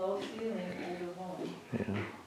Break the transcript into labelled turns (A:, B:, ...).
A: low ceiling older home.
B: Yeah.